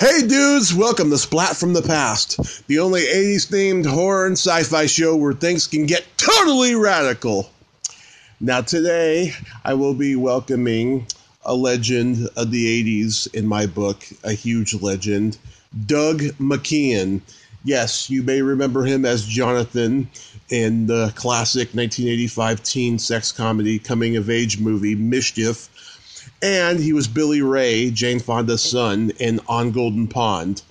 Hey dudes, welcome to Splat from the Past, the only 80s themed horror and sci fi show where things can get totally radical. Now, today I will be welcoming a legend of the 80s in my book, a huge legend, Doug McKeon. Yes, you may remember him as Jonathan in the classic 1985 teen sex comedy coming of age movie Mischief and he was Billy Ray, Jane Fonda's son, in On Golden Pond.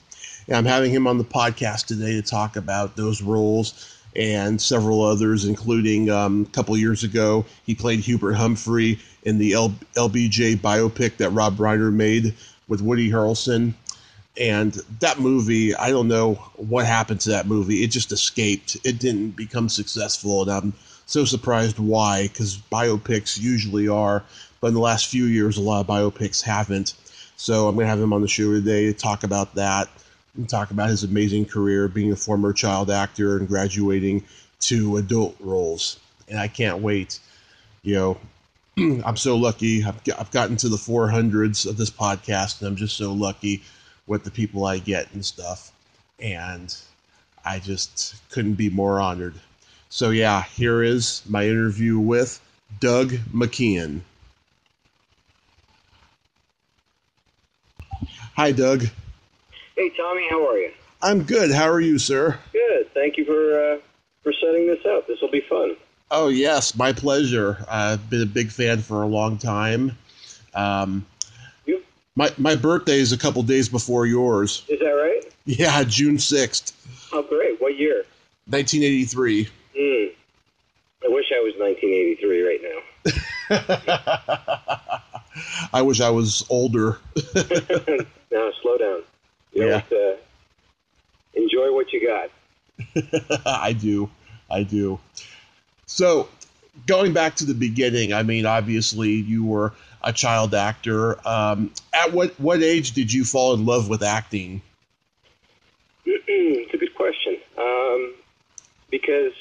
And I'm having him on the podcast today to talk about those roles and several others, including um, a couple years ago, he played Hubert Humphrey in the L- LBJ biopic that Rob Reiner made with Woody Harrelson. And that movie, I don't know what happened to that movie. It just escaped. It didn't become successful, and I'm so surprised why, because biopics usually are but in the last few years, a lot of biopics haven't. So I'm going to have him on the show today to talk about that and talk about his amazing career being a former child actor and graduating to adult roles. And I can't wait. You know, I'm so lucky. I've, I've gotten to the 400s of this podcast, and I'm just so lucky with the people I get and stuff. And I just couldn't be more honored. So, yeah, here is my interview with Doug McKeon. Hi, Doug. Hey, Tommy. How are you? I'm good. How are you, sir? Good. Thank you for uh, for setting this up. This will be fun. Oh yes, my pleasure. I've been a big fan for a long time. Um, you? My my birthday is a couple days before yours. Is that right? Yeah, June sixth. Oh, great. What year? 1983. Hmm. I wish I was 1983 right now. I wish I was older. now slow down. You know, yeah. Uh, enjoy what you got. I do. I do. So, going back to the beginning, I mean, obviously you were a child actor. Um, at what what age did you fall in love with acting? it's a good question. Um, because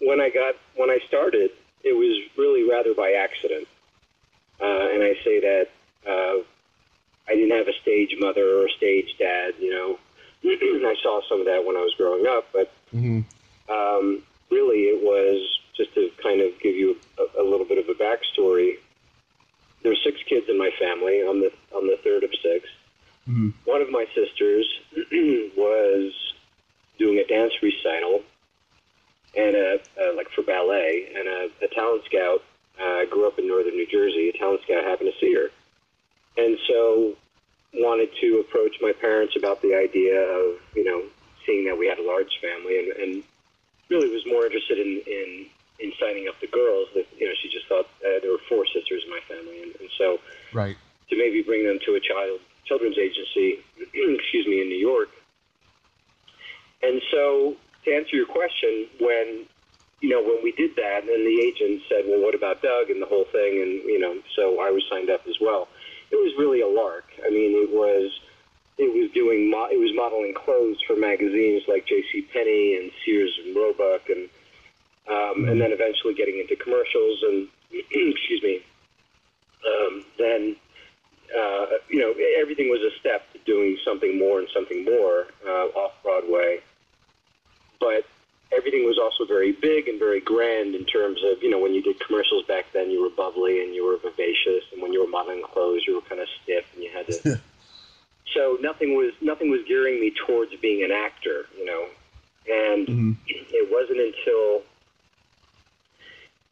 when I got when I started, it was really rather by accident. Uh, and I say that uh, I didn't have a stage mother or a stage dad. You know, I saw some of that when I was growing up, but mm-hmm. um, really it was just to kind of give you a, a little bit of a backstory. There were six kids in my family. I'm the I'm the third of 6 mm-hmm. One of my sisters was doing a dance recital and a, a like for ballet, and a, a talent scout uh, grew up in northern New Jersey. A talent scout happened to see her, and so wanted to approach my parents about the idea of you know seeing that we had a large family, and, and really was more interested in, in in signing up the girls. That you know she just thought uh, there were four sisters in my family, and, and so right to maybe bring them to a child children's agency, excuse me, in New York. And so to answer your question, when you know, when we did that, and the agent said, "Well, what about Doug?" and the whole thing, and you know, so I was signed up as well. It was really a lark. I mean, it was it was doing mo- it was modeling clothes for magazines like J.C. Penney and Sears and Roebuck, and um, and then eventually getting into commercials and excuse me. Um, then uh, you know everything was a step to doing something more and something more uh, off Broadway, but everything was also very big and very grand in terms of you know when you did commercials back then you were bubbly and you were vivacious when you were modeling clothes you were kind of stiff and you had to so nothing was nothing was gearing me towards being an actor you know and mm-hmm. it wasn't until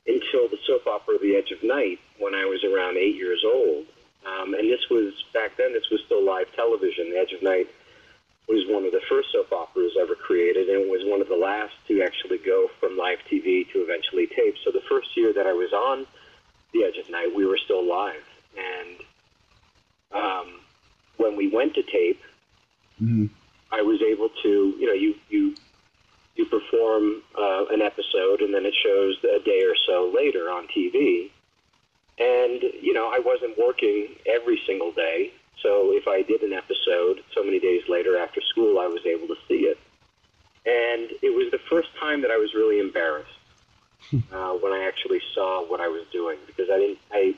until the soap opera The Edge of Night when I was around eight years old um, and this was back then this was still live television The Edge of Night was one of the first soap operas ever created, and it was one of the last to actually go from live TV to eventually tape. So the first year that I was on The Edge of Night, we were still live, and um, when we went to tape, mm-hmm. I was able to, you know, you you you perform uh, an episode, and then it shows a day or so later on TV. And you know, I wasn't working every single day. So if I did an episode so many days later after school, I was able to see it. And it was the first time that I was really embarrassed Hmm. uh, when I actually saw what I was doing because I didn't I,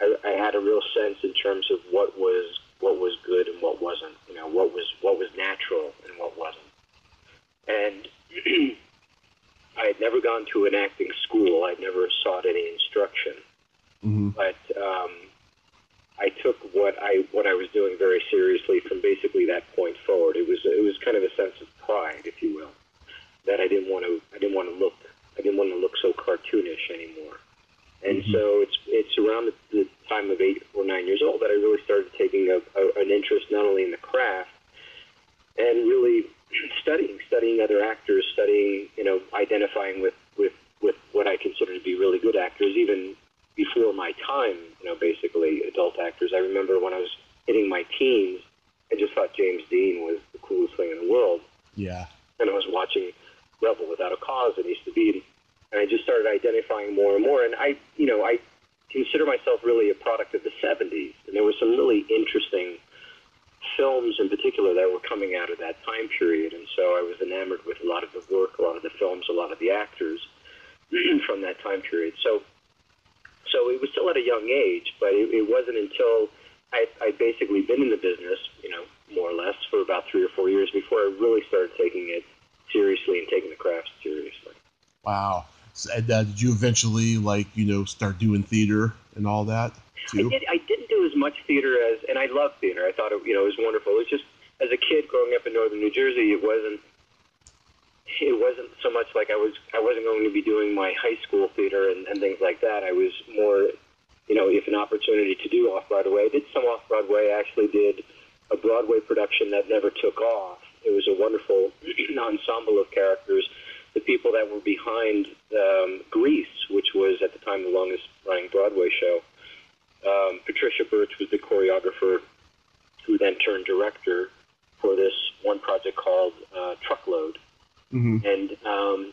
I I had a real sense in terms of what was what was good and what wasn't you know what was what was natural and what wasn't. And I had never gone to an acting school. I'd never sought any instruction. Mm-hmm. but um, I took what I what I was doing very seriously from basically that point forward. It was it was kind of a sense of pride if you will that I didn't want to I didn't want to look I didn't want to look so cartoonish anymore. And Mhm. so it's it's around the, the time of eight or nine years old that I really started taking a, a, an interest not only in the craft and really studying studying other actors, studying you know identifying with with with what I consider to be really good actors, even before my time. You know, basically adult actors. I remember when I was hitting my teens, I just thought James Dean was the coolest thing in the world Yeah. and I was watching Rebel Without a Cause and East of Eden, and I just started identifying more and more. And I, you know, I consider myself really a product of the '70s, and there were some really interesting films in particular that were coming out of that time period. And so I was enamored with a lot of the work, a lot of the films, a lot of the actors from that time period. So, so it was still at a young age, but it, it wasn't until I, I'd basically been in the business, you know, more or less for about three or four years before I really started taking it seriously and taking the craft seriously. Wow. So, and, uh, did you eventually like you know start doing theater and all that I too? did. I didn't do as much theater as, and I love theater. I thought it, you know, it was wonderful. It was just as a kid growing up in northern New Jersey, it wasn't. It wasn't so much like I was. I wasn't going to be doing my high school theater and, and things like that. I was more, you know, if an opportunity to do off Broadway. I did some off Broadway. I actually did a Broadway production that never took off. It was a wonderful ensemble of characters. The people that were behind um, Grease, which was at the time the longest running Broadway show. Um, Patricia Birch was the choreographer who then turned director for this one project called uh, Truckload. hmm And um,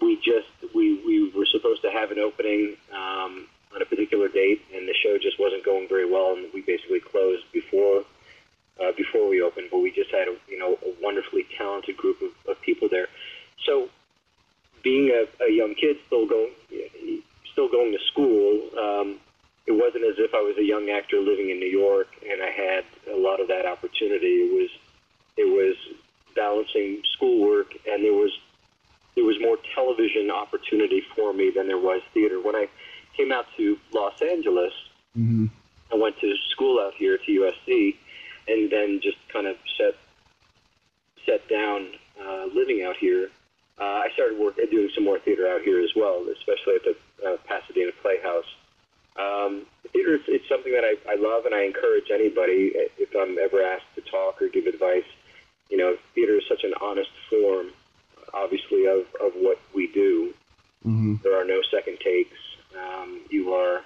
we just, we, we were supposed to have an opening um, on a particular date, and the show just wasn't going very well, and we basically closed before uh, before we opened. But we just had a, you know, a wonderfully talented group of, of people there. So being a, a young kid, still going, still going to school, um, it wasn't as if I was a young actor living in New York and I had a lot of that opportunity. It was, it was balancing schoolwork, and there was, there was more television opportunity for me than there was theater. When I came out to Los Angeles, hmm I went to school out here to USC, then just kind of set set down uh, living out here. Uh, I started work doing some more theater out here as well, especially at the uh, Pasadena Playhouse. Um, theater is it's something that I, I love, and I encourage anybody if I'm ever asked to talk or give advice. You know, theater is such an honest form, obviously, of, of what we do. hmm There are no second takes. Um, you are.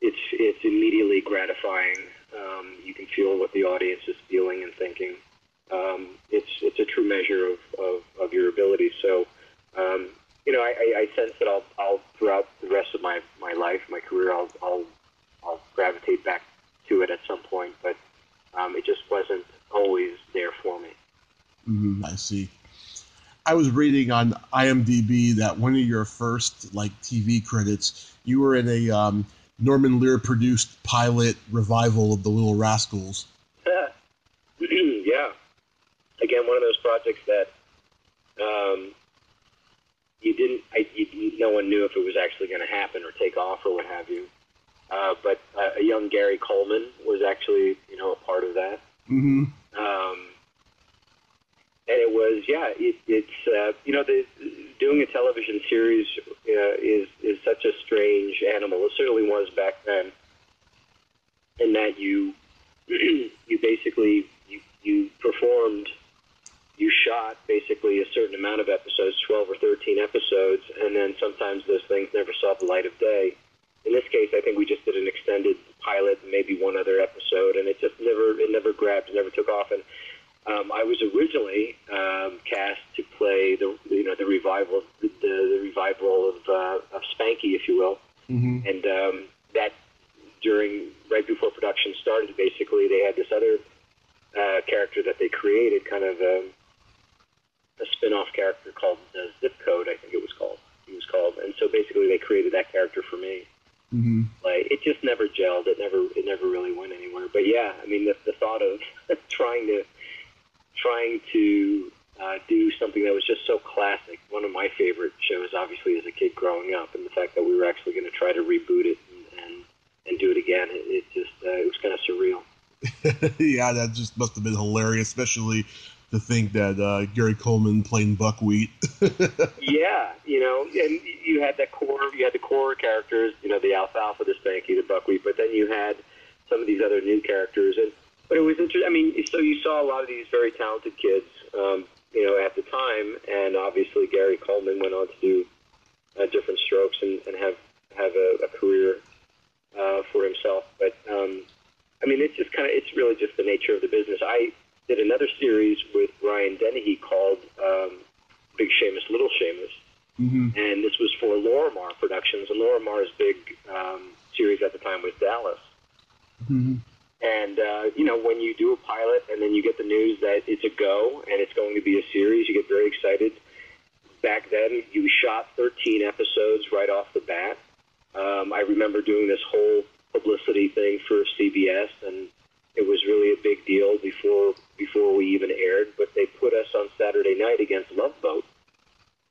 It's it's immediately gratifying. Um, you can feel what the audience is feeling and thinking. Um, it's it's a true measure of, of, of your ability. So, um, you know, I, I, I sense that I'll, I'll throughout the rest of my, my life, my career, I'll, I'll I'll gravitate back to it at some point. But um, it just wasn't always there for me. hmm I see. I was reading on IMDb that one of your first like TV credits, you were in a um, Norman Lear produced pilot revival of The Little Rascals. yeah. Again, one of those projects that um, you didn't, I, you, no one knew if it was actually going to happen or take off or what have you. Uh, but uh, a young Gary Coleman was actually, you know, a part of that. hmm Um, and it was, yeah, it, it's, uh, you know, the, doing a television series uh, is is such a strange animal. It certainly was back then. In that you, you basically you, you performed, you shot basically a certain amount of episodes, twelve or thirteen episodes, and then sometimes those things never saw the light of day. In this case, I think we just did an extended pilot, maybe one other episode, and it just never it never grabbed, it never took off. And um, I was originally um, cast to play the you know the revival the, the revival of, uh, of Spanky, if you will, hmm and um, that during right before production started, basically they had this other uh, character that they created, kind of um, a spin-off character called uh, Zip Code, I think it was called. He was called, and so basically they created that character for me hmm like it just never gelled. It never it never really went anywhere. But yeah, I mean the, the thought of trying to trying to uh, do something that was just so classic. One of my favorite shows, obviously, as a kid growing up, and the fact that we were actually going to try to reboot it and, and, and do it again, it, it just uh, it was kind of surreal. yeah, that just must have been hilarious, especially to think that uh, Gary Coleman playing buckwheat. yeah, you know, and you had that core, you had the core characters, you know, the alfalfa, the spanky, the buckwheat, but then you had some of these other new characters, and but it was interesting. I mean, so you saw a lot of these very talented kids, um, you know, at the time, and obviously Gary Coleman went on to do uh, Diff'rent Strokes and, and have have a, a career uh, for himself. But um, I mean, it's just kind of it's really just the nature of the business. I did another series with Brian Dennehy called um, Big Shamus, Little Shamus. Mm-hmm. And this was for Lorimar Productions, and Lorimar's big um, series at the time was Dallas. Mm-hmm. And uh, you know, when you do a pilot and then you get the news that it's a go and it's going to be a series, you get very excited. Back then, you shot 13 episodes right off the bat. Um, I remember doing this whole publicity thing for CBS, and it was really a big deal before before we even aired. But they put us on Saturday night against Love Boat,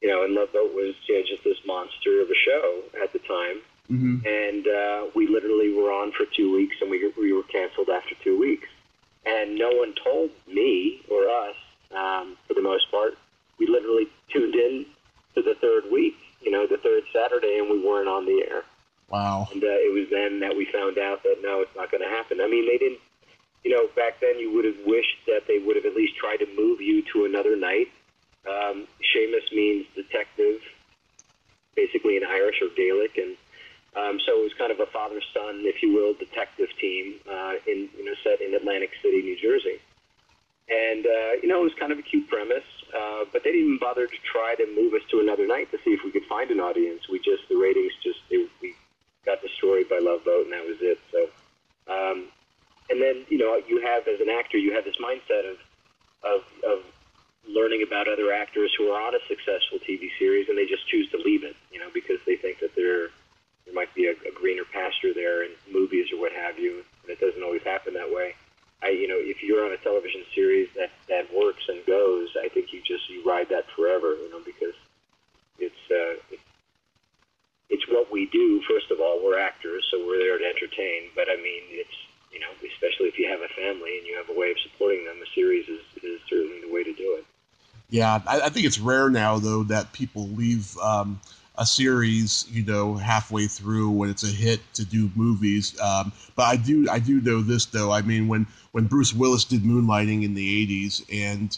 you know, and Love Boat was you know, just this monster of a show at the time. Mm-hmm. And uh, we literally were on for two weeks, and we we were canceled after two weeks. And no one told me or us, um, for the most part. We literally tuned in to the third week, you know, the third Saturday, and we weren't on the air. Wow. And uh, it was then that we found out that no, it's not going to happen. I mean, they didn't. You know, back then you would have wished that they would have at least tried to move you to another night. Um, Shamus means detective, basically in Irish or Gaelic, and um, so it was kind of a father-son, if you will, detective team uh, in you know set in Atlantic City, New Jersey. And uh, you know it was kind of a cute premise, uh, but they didn't even bother to try to move us to another night to see if we could find an audience. We just the ratings just they, we got destroyed by Love Boat, and that was it. So, um, and then you know you have as an actor you have this mindset of of, of learning about other actors who are on a successful TV series, and they just choose to leave it, you know, because they think that they're there might be a, a greener pasture there in movies or what have you, and it doesn't always happen that way. I, you know, if you're on a television series that that works and goes, I think you just you ride that forever, you know, because it's uh, it, it's what we do. First of all, we're actors, so we're there to entertain. But I mean, it's you know, especially if you have a family and you have a way of supporting them, a series is, is certainly the way to do it. Yeah, I, I think it's rare now though that people leave. Um, a series, you know, halfway through when it's a hit to do movies. Um, but I do, I do know this though. I mean, when when Bruce Willis did Moonlighting in the '80s, and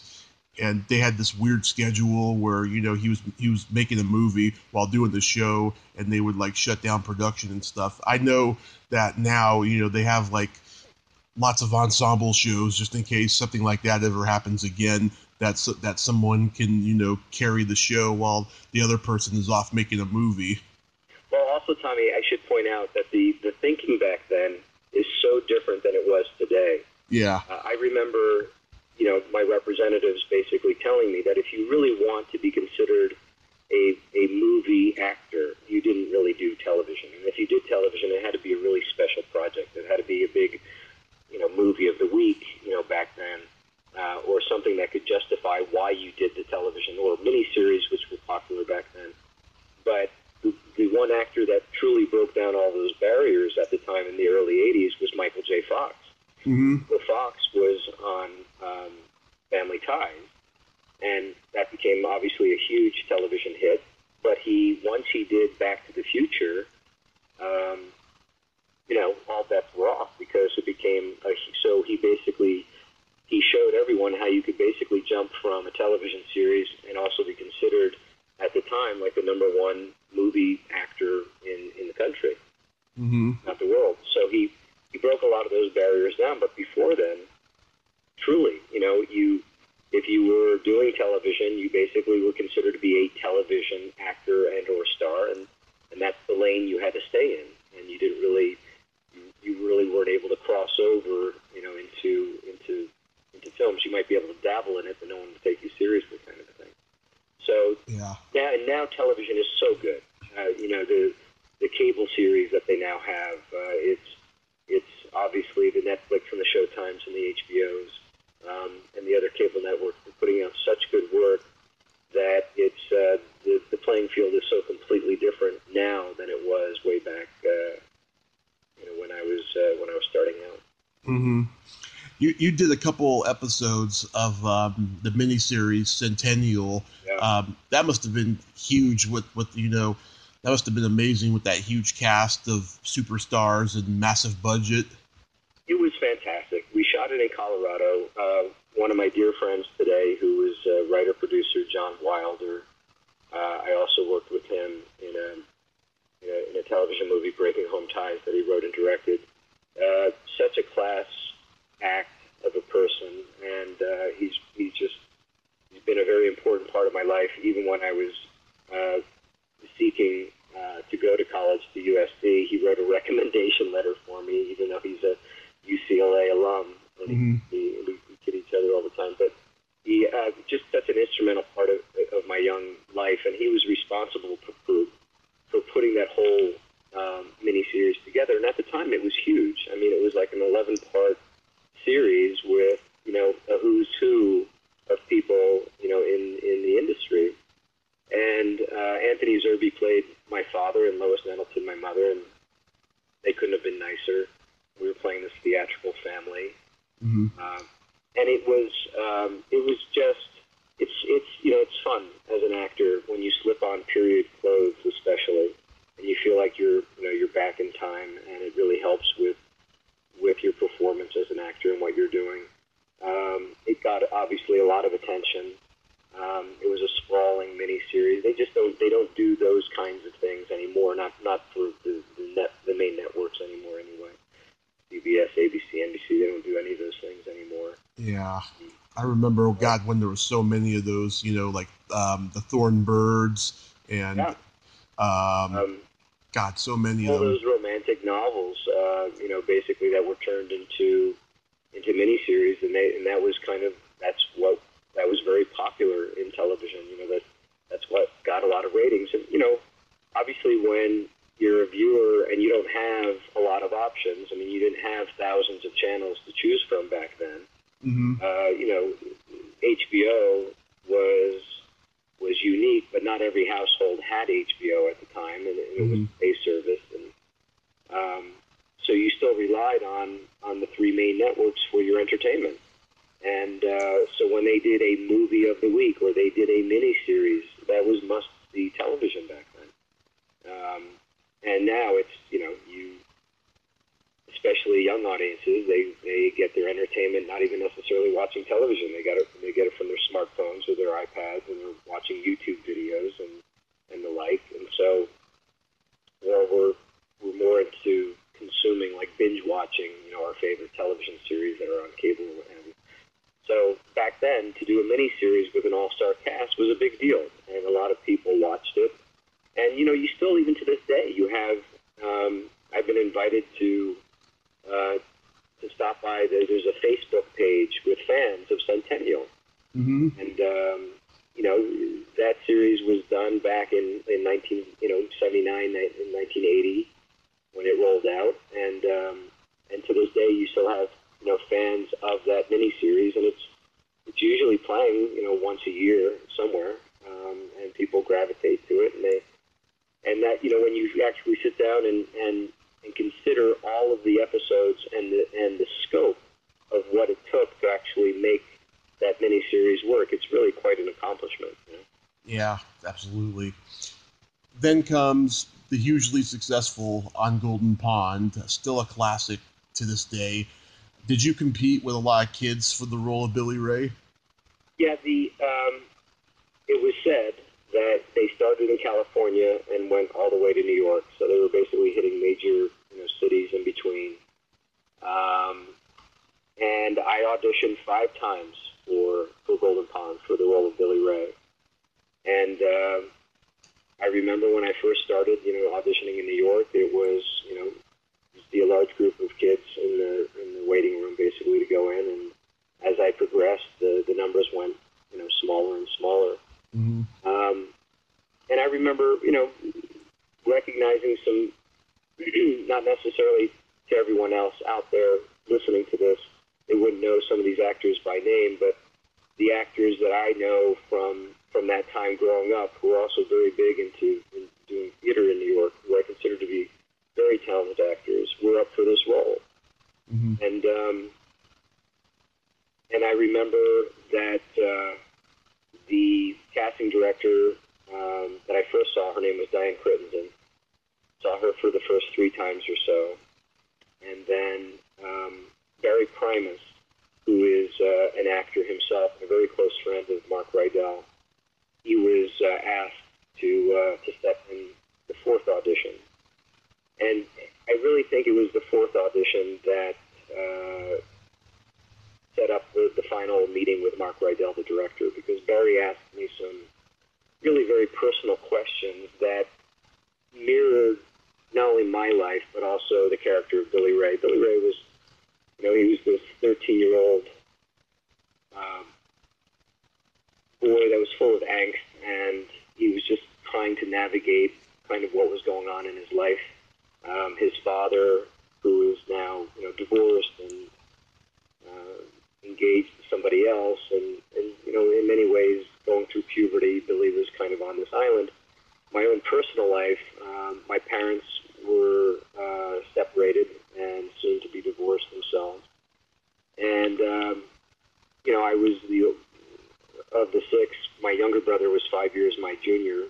and they had this weird schedule where you know he was he was making a movie while doing the show, and they would like shut down production and stuff. I know that now, you know, they have like lots of ensemble shows just in case something like that ever happens again that that someone can you know carry the show while the other person is off making a movie. Well, also, Tommy, I should point out that the the thinking back then is so different than it was today. Yeah, uh, I remember, you know, my representatives basically telling me that if you really want to be considered a a movie actor, you didn't really do television, and if you did television, it had to be a really special project. It had to be a big, you know, movie of the week. You know, back then uh, or something that could justify why you did the television or miniseries, which were popular back then. But the, the one actor that truly broke down all those barriers at the time in the early 80s was Michael J. Fox. Mm-hmm. Well, Fox was on um, Family Ties, and that became obviously a huge television hit. But he, once he did Back to the Future, um, you know, all bets were off because it became a, so he basically he showed everyone how you could basically jump from a television series and also be considered at the time like the number one movie actor in, in the country, mm-hmm. not the world. So he, he broke a lot of those barriers down. But before then, truly, you know, you if you were doing television, you basically were considered to be a television actor and or star, and and that's the lane you had to stay in, and you didn't really you really weren't able to cross over, you know, into into into films, you might be able to dabble in it, but no one will take you seriously, kind of a thing. So yeah. now, and now television is so good. Uh, you know the the cable series that they now have. Uh, it's it's obviously the Netflix and the Showtimes and the HBOs. um, and the other cable networks are putting out such good work that it's uh, the, the playing field is so completely different now than it was way back, uh, you know, when I was uh, when I was starting out. Mm-hmm. You you did a couple episodes of um, the miniseries Centennial. Yeah. Um, that must have been huge. With with you know, that must have been amazing with that huge cast of superstars and massive budget. It was fantastic. We shot it in Colorado. Uh, one of my dear friends today, who is uh, writer producer John Wilder, uh, I also worked with him in a, in a in a television movie, Breaking Home Ties, that he wrote and directed. Uh, such a class act of a person, and uh, he's he's just he's been a very important part of my life, even when I was uh, seeking uh, to go to college to USC. He wrote a recommendation letter for me, even though he's a UCLA alum, and Mhm. he, we, we kid each other all the time. But he uh, just such an instrumental part of, of my young life, and he was responsible for for, for putting that whole um, miniseries together. And at the time, it was huge. I mean, it was like an 11 part series with you know a who's who of people you know in in the industry. And uh, Anthony Zerbe played my father and Lois Nettleton my mother, and they couldn't have been nicer. We were playing this theatrical family, Mm-hmm. um, and it was um, it was just it's it's you know it's fun as an actor when you slip on period clothes especially, and you feel like you're you know you're back in time, and it really helps with with your performance as an actor and what you're doing. Um, it got obviously a lot of attention. Um, it was a sprawling miniseries. They just don't they don't do those kinds of things anymore. Not not for the, the net the main networks anymore anyway. CBS, ABC, NBC. They don't do any of those things anymore. Yeah, I God, when there were so many of those. You know, like um, the Thorn Birds and Yeah. um, Um, God, so many all of them. those romantic novels, uh, you know, basically that were turned into into miniseries, and they and that was kind of that's what that was very popular in television. You know that that's what got a lot of ratings, and you know, obviously when you're a viewer and you don't have a lot of options. I mean, you didn't have thousands of channels to choose from back then. hmm uh, you know, HBO was was unique, but not every household had HBO at the time, and it, it was Mhm. a service, and um, so you still relied on on the three main networks for your entertainment. And uh, so when they did a movie of the week or they did a mini series, that was must see television back then. Um, and now it's you know you especially young audiences, they, they get their entertainment not even necessarily watching television. They got it they get it from their smartphones or their iPads, and they're watching YouTube videos and and the like. And so, well, we're we're more into consuming like binge watching, you know, our favorite television series that are on cable and. So back then, to do a mini series with an all-star cast was a big deal, and a lot of people watched it. And you know, you still even to this day, you have. Um, I've been invited to uh, to stop by. There- There's a Facebook page with fans of Centennial, hmm and um, you know that series was done back in in 19 you know 79 in 1980 when it rolled out, and um, and to this day you still have you know fans of that miniseries, and it's it's usually playing you know once a year somewhere, um, and people gravitate to it, and they and that you know when you actually sit down and and and consider all of the episodes and the and the scope of what it took to actually make that miniseries work, it's really quite an accomplishment. You know? Yeah, absolutely. Then comes the hugely successful On Golden Pond, still a classic to this day. Did you compete with a lot of kids for the role of Billy Ray? Yeah, the um, it was said that they started in California and went all the way to New York, so they were basically hitting major you know cities in between. Um, and I auditioned five times for for Golden Pond for the role of Billy Ray, and um, I remember when I first started, you know, auditioning in New York, it was you know be a large group of kids in the in the waiting room basically to go in, and as I progressed, the the numbers went you know smaller and smaller. Mm-hmm. Um, and I remember, you know, recognizing some, not necessarily to everyone else out there listening to this, they wouldn't know some of these actors by name, but the actors that I know from from that time growing up, who were also very big into in doing theater in New York, who I consider to be very talented actors, were up for this role. Mm-hmm. And um, and I remember that uh, the casting director um, that I first saw, her name was Dianne Crittenden. Saw her for the first three times or so. And then um, Barry Primus, who is uh, an actor himself, a very close friend of Mark Rydell, he was uh, asked to, uh, to step in the fourth audition. And I really think it was the fourth audition that uh, set up the, the final meeting with Mark Rydell, the director, because Barry asked me some really very personal questions that mirrored not only my life but also the character of Billy Ray. Billy Ray was, you know, he was this 13-year-old um, boy that was full of angst, and he was just trying to navigate kind of what was going on in his life. Um, his father, who is now you know divorced and uh, engaged to somebody else, and, and you know, in many ways, going through puberty, Billy was kind of on this island. My own personal life, um, my parents were uh, separated and soon to be divorced themselves, and um, you know, I was the of the six. My younger brother was five years my junior,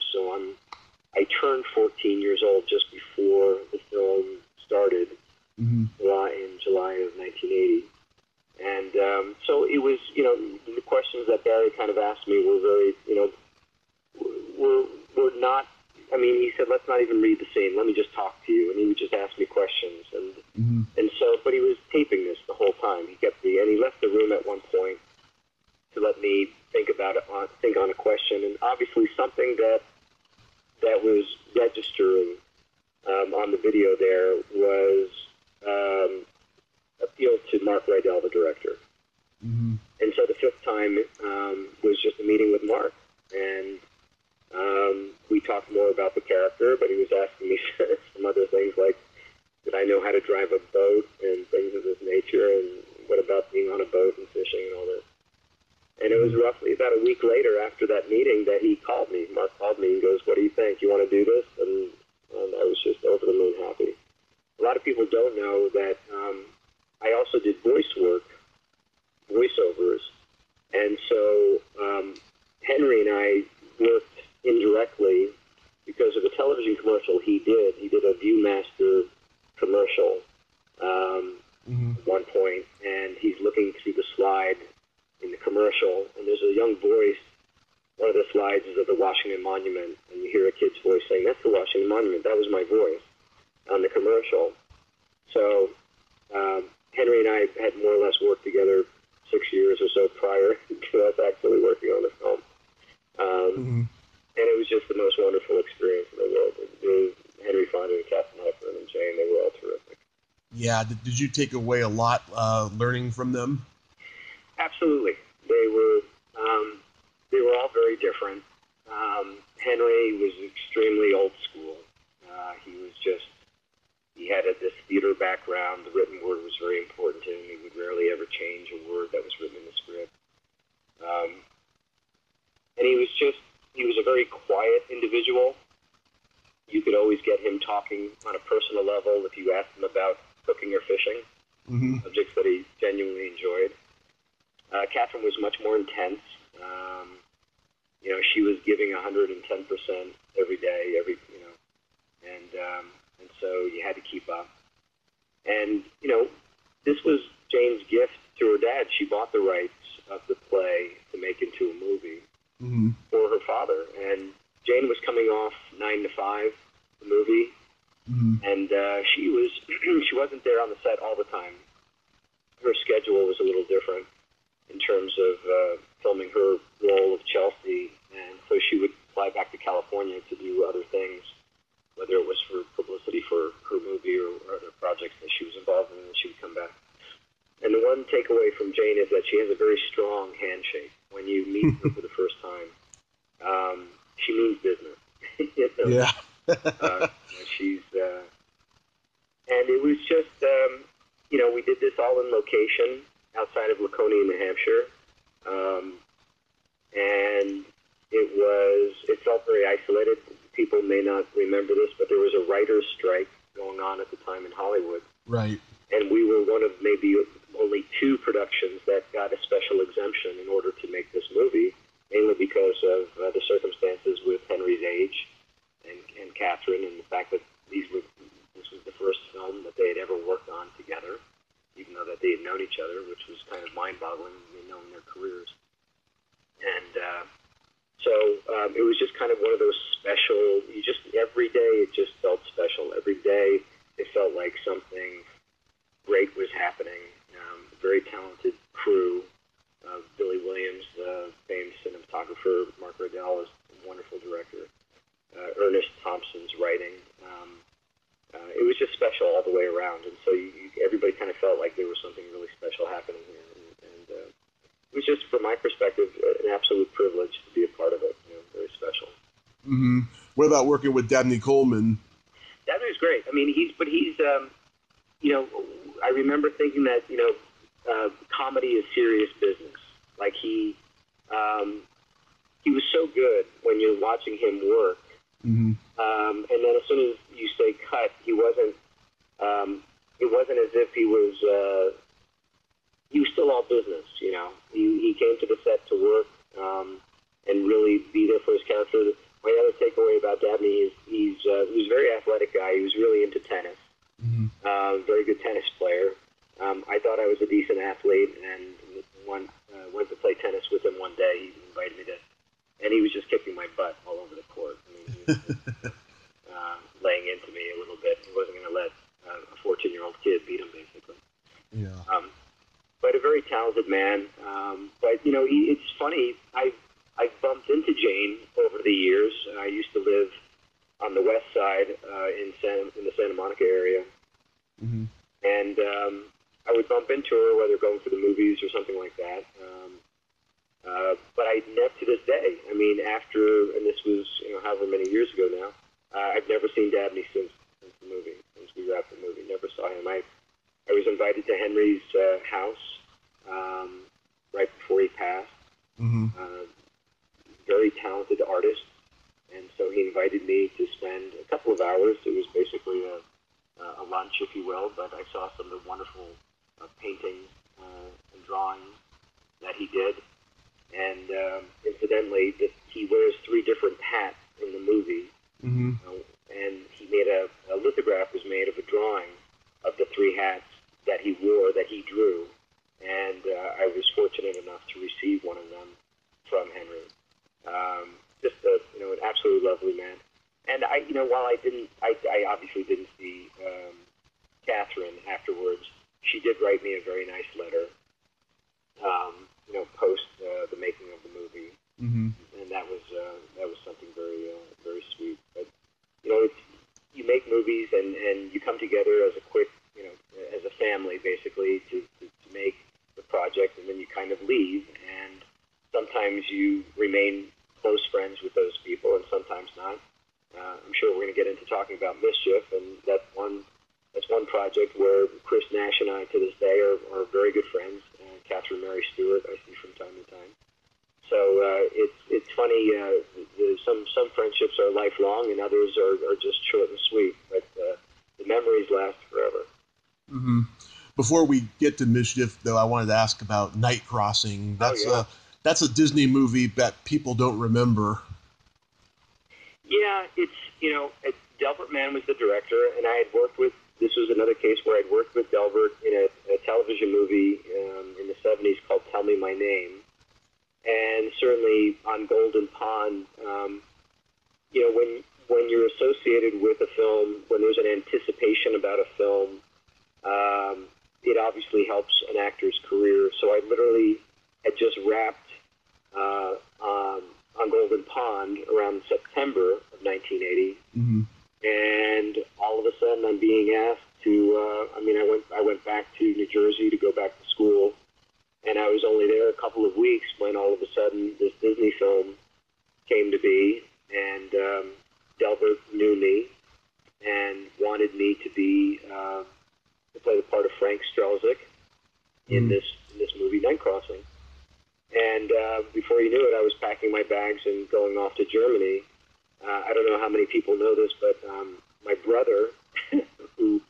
yeah, did, did you take away a lot uh, learning from them? The time in Hollywood, Right. and we were one of maybe only two productions that got a special exemption in order to make this movie, mainly because of uh, the circumstances with Henry's age and, and Katharine, and the fact that these were this was the first film that they had ever worked on together, even though that they had known each other, which was kind of mind-boggling, you know, in their careers. And uh, so um, it was just kind of one of those special. You just every day it just felt special. Every day it felt like something great was happening. Um, very talented crew. Uh, Billy Williams, the famed cinematographer, Mark Rydell is a wonderful director. Uh, Ernest Thompson's writing. Um, uh, it was just special all the way around, and so you, you, everybody kind of felt like there was something really special happening here. And, and uh, it was just, from my perspective, an absolute privilege to be a part of it. You know, very special. hmm What about working with Dabney Coleman? Was great. I mean, he's but he's um, you know, I remember thinking that you know, uh, comedy is serious business. Like he, um, he was so good when you're watching him work, hmm um, and then as soon as you say cut, he wasn't. Um, it wasn't as if he was. Uh, he was still all business. You know, he, he came to the set to work um, and really be there for his character. My other takeaway about Dabney is he's uh, he was a very athletic guy. He was really into tennis. hmm Uh, very good tennis player. Um, I thought I was a decent athlete, and one uh, went to play tennis with him one day. He invited me to, and he was just kicking my butt all over the court. I mean, he was uh, laying into me a little bit. He wasn't going to let uh, a 14-year-old kid beat him, basically. Yeah. Um, but a very talented man. Um, but you know, he, it's funny. I I bumped into Jane over the years. I used to live on the west side uh, in San in the Santa Monica area, hmm and um, I would bump into her whether going to the movies or something like that. Um, uh, but I never, to this day, I mean, after, and this was, you know, however many years ago now, uh, I've never seen Dabney since, since the movie, since we wrapped the movie. Never saw him. I, I was invited to Henry's uh, house um, right before he passed. hmm Uh, very talented artist, and so he invited me to spend a couple of hours. It was basically a, a lunch, if you will, but I saw some of the wonderful uh, paintings uh, and drawings that he did. And um, incidentally, that he wears three different hats in the movie, hmm uh, and he made a, a lithograph was made of a drawing of the three hats that he wore that he drew, and uh, I was fortunate enough to receive one of them from Henry. Um, just a you know an absolutely lovely man, and I you know while I didn't I, I obviously didn't see um, Katharine afterwards, she did write me a very nice letter. Um, you know, post uh, the making of the movie, hmm and that was uh, that was something very uh, very sweet. But you know, it's, you make movies and and you come together as a quick, you know, as a family basically to, to, to make the project, and then you kind of leave, and sometimes you remain close friends with those people, and sometimes not. Uh, I'm sure we're going to get into talking about mischief, and that's one that's one project where Chris Nash and I, to this day, are, are very good friends. Uh, Catherine Mary Stewart, I see from time to time. So uh, it's it's funny. Uh, the, some some friendships are lifelong, and others are, are just short and sweet. But uh, the memories last forever. hmm Before we get to mischief, though, I wanted to ask about Night Crossing. That's yeah. a that's a Disney movie that people don't remember. Yeah, it's you know, Delbert Mann was the director, and I had worked with. This was another case where I'd worked with Delbert in a, a television movie um, in the '70s called "Tell Me My Name," and certainly on Golden Pond. Um, you know, when when you're associated with a film, when there's an anticipation about a film, um, it obviously helps an actor's career. So I literally had just wrapped uh, um, on Golden Pond around September of 1980, hmm and all of a sudden I'm being asked to. Uh, I mean, I went I went back to New Jersey to go back to school, and I was only there a couple of weeks when all of a sudden this Disney film came to be, and um, Delbert knew me and wanted me to be uh, to play the part of Frank Strelzyk in Mm. this in this movie, Night Crossing. And uh, before you knew it, I was packing my bags and going off to Germany. Uh, I don't know how many people know this, but um, my brother, who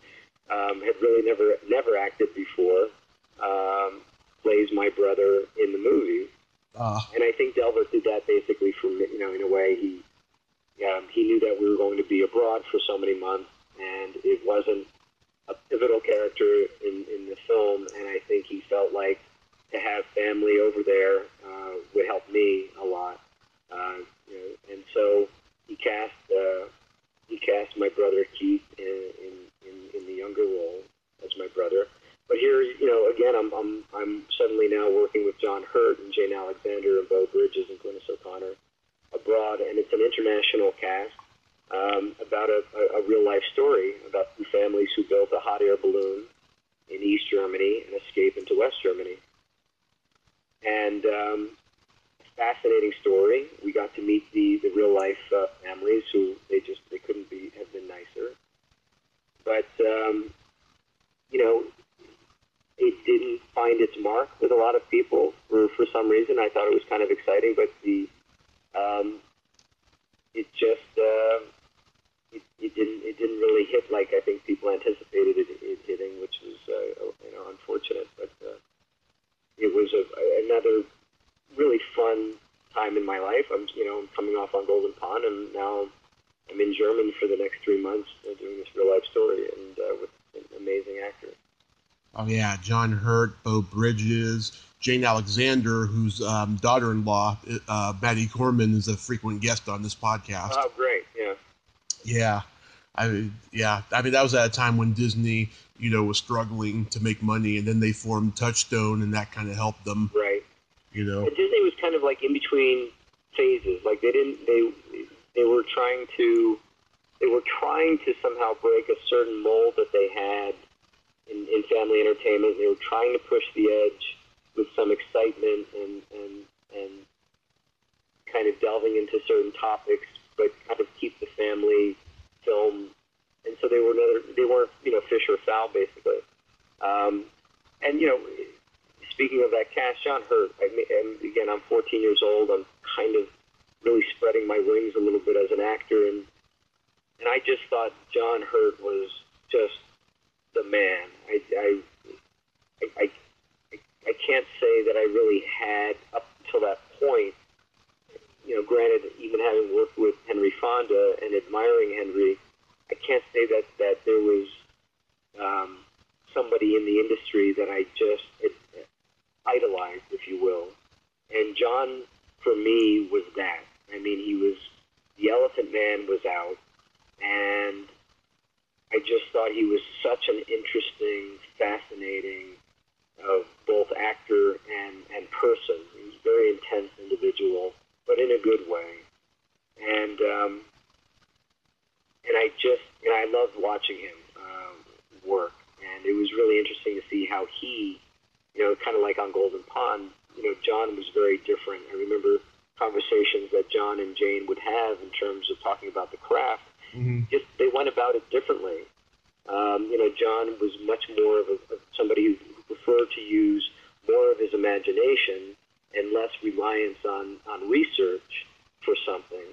um, had really never never acted before, um, plays my brother in the movie. Uh, And I think Delbert did that basically for me. You know, in a way, he um, he knew that we were going to be abroad for so many months, and it wasn't a pivotal character in, in the film. And I think he felt like to have family over there uh, would help me a lot. Uh, you know, and so he cast uh, he cast my brother Keith in, in, in, in the younger role as my brother. But here, you know, again, I'm I'm I'm suddenly now working with John Hurt and Jane Alexander and Beau Bridges and Glynis O'Connor abroad, and it's an international cast um, about a, a, a real life story about two families who built a hot air balloon in East Germany and escape into West. And um, fascinating story. We got to meet the, the real life uh, families who they just they couldn't be have been nicer. But um, you know, it didn't find its mark with a lot of people for for some reason. I thought it was kind of exciting, but the um, it just uh, it, it didn't it didn't really hit like I think people anticipated it, it hitting, which was uh, you know unfortunate. But uh, it was a, another really fun time in my life. I'm you know coming off on Golden Pond, and now I'm in German for the next three months uh, doing this real life story, and uh, with an amazing actor. oh yeah, John Hurt, Beau Bridges, Jane Alexander, whose um, daughter-in-law, uh, Maddie Corman, is a frequent guest on this podcast. Oh, great! Yeah, Yeah, I yeah, I mean that was at a time when Disney, you know, was struggling to make money, and then they formed Touchstone, and that kind of helped them, right. you know. And Disney was kind of like in between phases. Like they didn't they they were trying to they were trying to somehow break a certain mold that they had in, in family entertainment. They were trying to push the edge with some excitement and and and kind of delving into certain topics, but kind of keep the family film. And so they were another they weren't you know fish or fowl basically. Um, and you know speaking of that cast, John Hurt. I mean, again, I'm 14 years old. I'm kind of really spreading my wings a little bit as an actor, and and I just thought John Hurt was just the man. I I I, I, I can't say that I really had up until that point. You know, granted, even having worked with Henry Fonda and admiring Henry, I can't say that that there was um, somebody in the industry that I just it, idolized, if you will. And John, for me, was that. I mean, he was the Elephant Man was out, and I just thought he was such an interesting, fascinating, uh, both actor and and person. He was a very intense individual, but in a good way. And um, and I just and I loved watching him um, work, and it was really interesting to see how he you know, kind of like on Golden Pond, you know, John was very different. I remember conversations that John and Jane would have in terms of talking about the craft. hmm Just they went about it differently. Um, you know, John was much more of, a, of somebody who preferred to use more of his imagination and less reliance on, on research for something.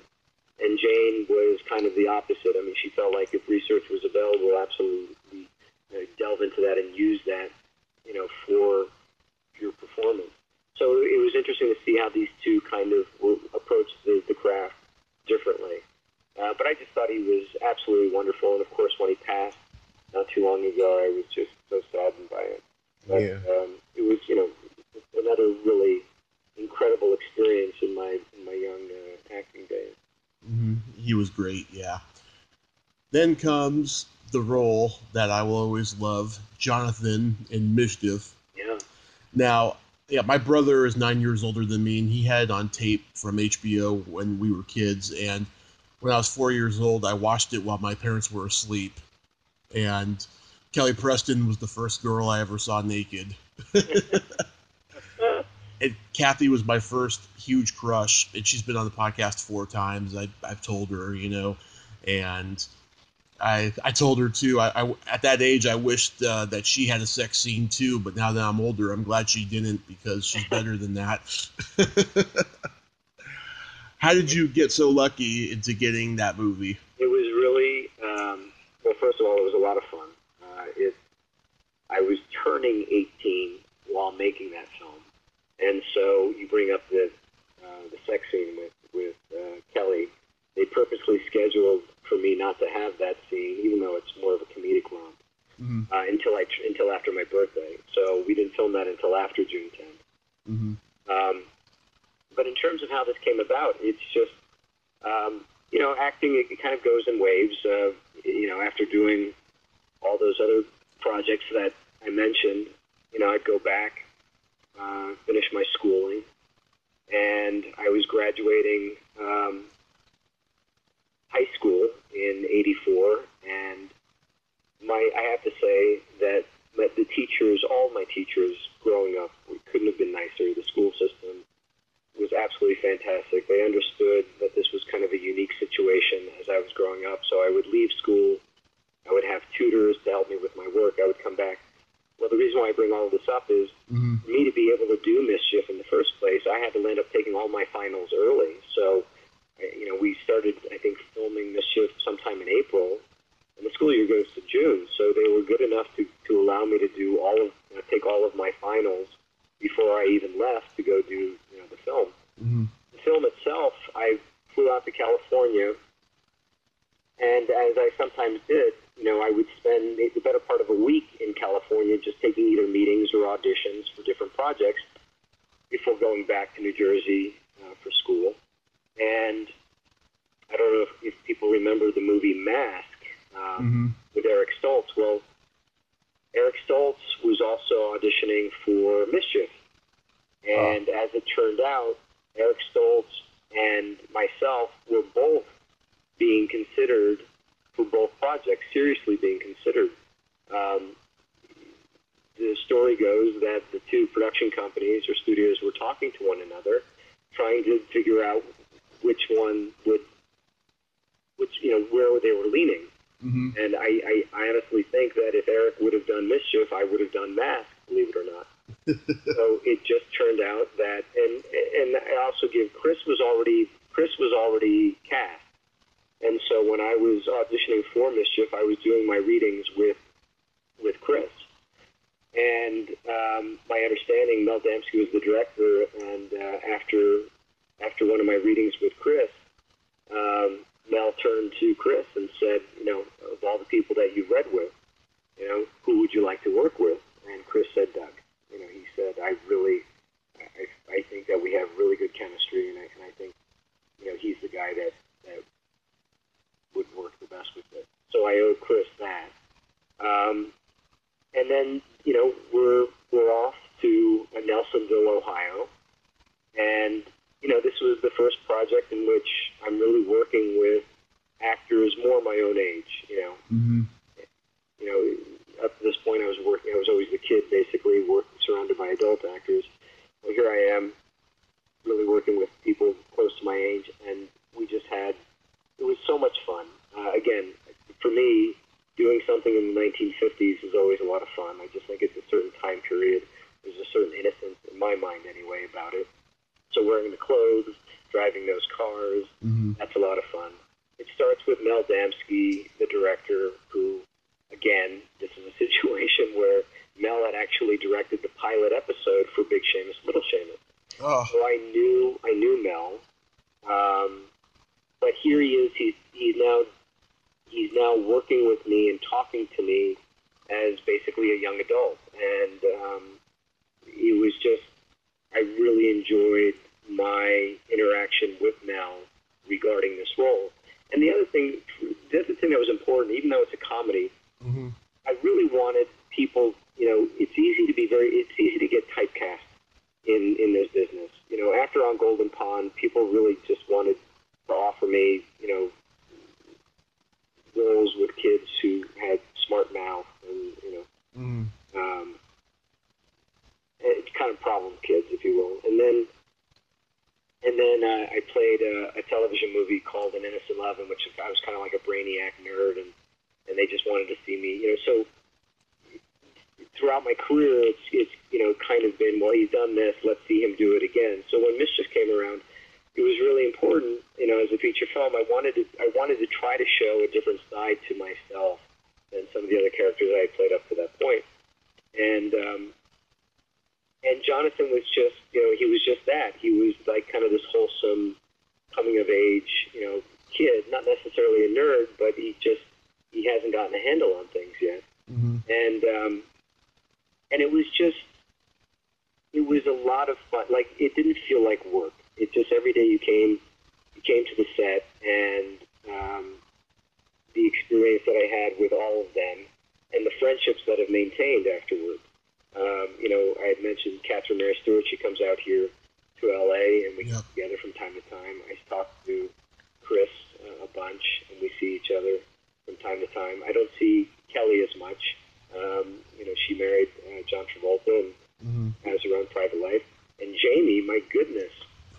And Jane was kind of the opposite. I mean, she felt like if research was available, absolutely you know, delve into that and use that you know, for your performance. So it was interesting to see how these two kind of will approach the, the craft differently. Uh, but I just thought he was absolutely wonderful. And of course, when he passed not too long ago, I was just so saddened by it. But Yeah. um, it was, you know, another really incredible experience in my in my young uh, acting days. Hmm He was great, yeah. Then comes the role that I will always love, Jonathan in Mischief. Yeah. Now, yeah, my brother is nine years older than me, and he had it on tape from HBO when we were kids. And when I was four years old, I watched it while my parents were asleep. And Kelly Preston was the first girl I ever saw naked. and Kathy was my first huge crush, and she's been on the podcast four times. I, I've told her, you know, and I I told her too. I, I at that age I wished uh, that she had a sex scene too, but now that I'm older, I'm glad she didn't because she's better than that. How did you get so lucky into getting that movie? It was really um, well. First of all, it was a lot of fun. Uh, it I was turning 18 while making that film, and so you bring up the uh, the sex scene with with uh, Kelly. They purposely scheduled for me not to have that scene, even though it's more of a comedic romp, Mm-hmm. uh, until I until after my birthday. So we didn't film that until after June 10th. Mm-hmm. Um, but in terms of how this came about, it's just, um, you know, acting, it, it kind of goes in waves. Uh, you know, after doing all those other projects that I mentioned, you know, I'd go back, uh, finish my schooling, and I was graduating um, high school in 84, and my, I have to say that that the teachers, all my teachers growing up, couldn't have been nicer. The school system was absolutely fantastic. They understood that this was kind of a unique situation as I was growing up. So I would leave school. I would have tutors to help me with my work. I would come back. Well, the reason why I bring all of this up is Mm-hmm. for me to be able to do mischief in the first place, I had to end up taking all my finals early. So, you know, we started, I think, filming mischief sometime in April, and the school year goes to June. So they were good enough to, to allow me to do all of, you know, take all of my finals before I even left to go do, you know, the film. Mm-hmm. The film itself, I flew out to California, and as I sometimes did, you know, I would spend the better part of a week in California just taking either meetings or auditions for different projects before going back to New Jersey certain innocence in my mind, anyway, about it. So wearing the clothes, driving those cars, Mm-hmm. that's a lot of fun. It starts with Mel Damsky, the director, who, again, this is a situation where Mel had actually directed the pilot episode for Big Shamus, Little Shamus. Oh. So I knew I knew Mel, um, but here he is. He's he's now he's now working with me and talking to me as basically a young adult, and um, it was just I really enjoyed my interaction with Mel regarding this role. And the other thing, the other thing that was important, even though it's a comedy, Mm-hmm. I really wanted people. You know, it's easy to be very. It's easy to get typecast in in this business. You know, after on Golden Pond, people really just wanted to offer me, you know, roles with kids who had smart mouth and you know, Mm-hmm. um, kind of problem kids, if you will. And then, and then uh, I played a, a television movie called An Innocent Love, in which I was kind of like a brainiac nerd, and and they just wanted to see me. You know, so throughout my career, it's it's you know kind of been well, he's done this, let's see him do it again. So when Mischief came around, it was really important. You know, as a feature film, I wanted to I wanted to try to show a different side to myself than some of the other characters I had played up to that point. And um, and Jonathan was just you know he was just that. He was like kind of this wholesome coming of age you know kid, not necessarily a nerd, but he just he hasn't gotten a handle on things yet. Mm-hmm. And um, and it was just it was a lot of fun. Like it didn't feel like work. It just every day you came you came to the set and um, the experience that I had with all of them and the friendships that I've maintained afterward. Um, you know, I had mentioned Catherine Mary Stewart. She comes out here to LA and we Yep. get together from time to time. I talk to Chris uh, a bunch and we see each other from time to time. I don't see Kelly as much. Um, you know, she married uh, John Travolta and Mm-hmm. has her own private life. And Jamie, my goodness,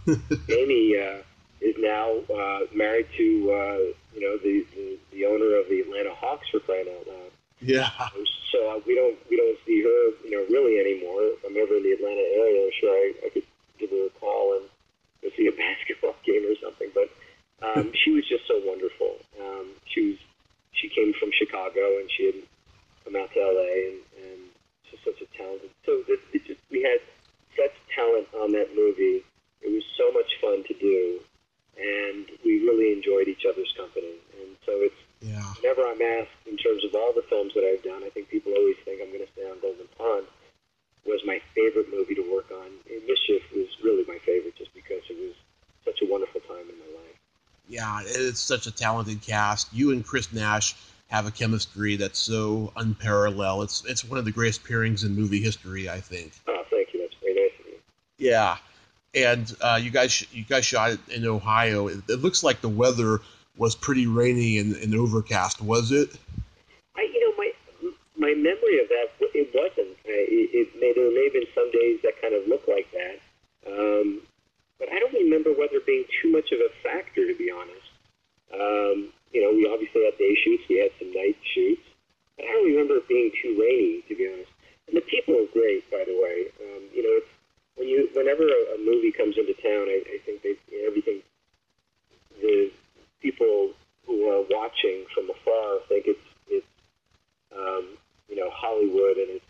Jamie uh, is now uh, married to uh, you know the, the the owner of the Atlanta Hawks for crying out loud. Yeah. So uh, we don't we don't see her you know really anymore. If I'm ever in the Atlanta area, I'm sure I, I could give her a call and go see a basketball game or something. But um, she was just so wonderful. Um, she was she came from Chicago and she had come out to LA and, and just such a talented. So it, it just, we had such talent on that movie. It was so much fun to do, and we really enjoyed each other's company. So it's Yeah. whenever I'm asked in terms of all the films that I've done, I think people always think I'm going to stay on Golden Pond. Was my favorite movie to work on. And Mischief was really my favorite just because it was such a wonderful time in my life. Yeah, it's such a talented cast. You and Chris Nash have a chemistry that's so unparalleled. It's it's one of the greatest pairings in movie history, I think. Oh, thank you. That's very nice of you. Yeah, and uh, you guys you guys shot it in Ohio. It, it looks like the weather was pretty rainy and, and overcast. Was it? I, you know, my my memory of that, it wasn't. It, it may there may have been some days that kind of looked like that, um, but I don't remember weather being too much of a factor, to be honest. Um, you know, we obviously had day shoots, we had some night shoots, but I don't remember it being too rainy, to be honest. And the people are great, by the way. Um, you know, when you whenever a, a movie comes into town, I, I think they everything the people who are watching from afar think it's it's um, you know Hollywood, and it's